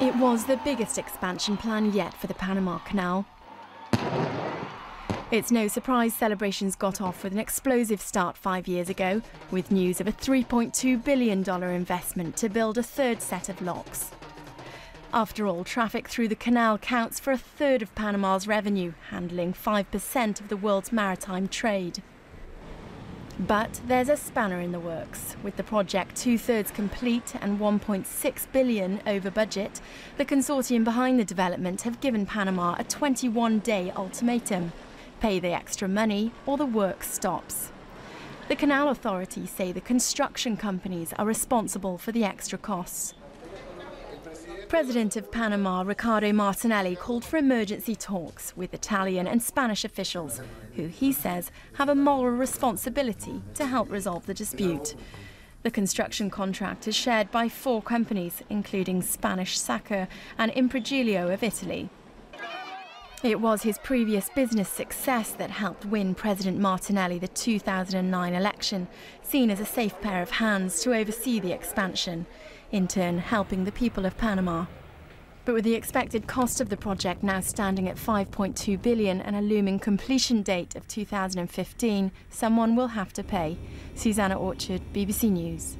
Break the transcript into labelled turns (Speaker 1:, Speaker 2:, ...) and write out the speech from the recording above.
Speaker 1: It was the biggest expansion plan yet for the Panama Canal. It's no surprise celebrations got off with an explosive start five years ago, with news of a $3.2 billion investment to build a third set of locks. After all, traffic through the canal counts for a third of Panama's revenue, handling 5% of the world's maritime trade. But there's a spanner in the works. With the project two thirds complete and 1.6 billion over budget, the consortium behind the development have given Panama a 21 day ultimatum pay the extra money or the work stops. The Canal Authority say the construction companies are responsible for the extra costs. President of Panama, Ricardo Martinelli, called for emergency talks with Italian and Spanish officials, who he says have a moral responsibility to help resolve the dispute. The construction contract is shared by four companies, including Spanish Sacyr and Impregilo of Italy. It was his previous business success that helped win President Martinelli the 2009 election, seen as a safe pair of hands to oversee the expansion, in turn helping the people of Panama. But with the expected cost of the project now standing at 5.2 billion and a looming completion date of 2015, someone will have to pay. Susanna Orchard, BBC News.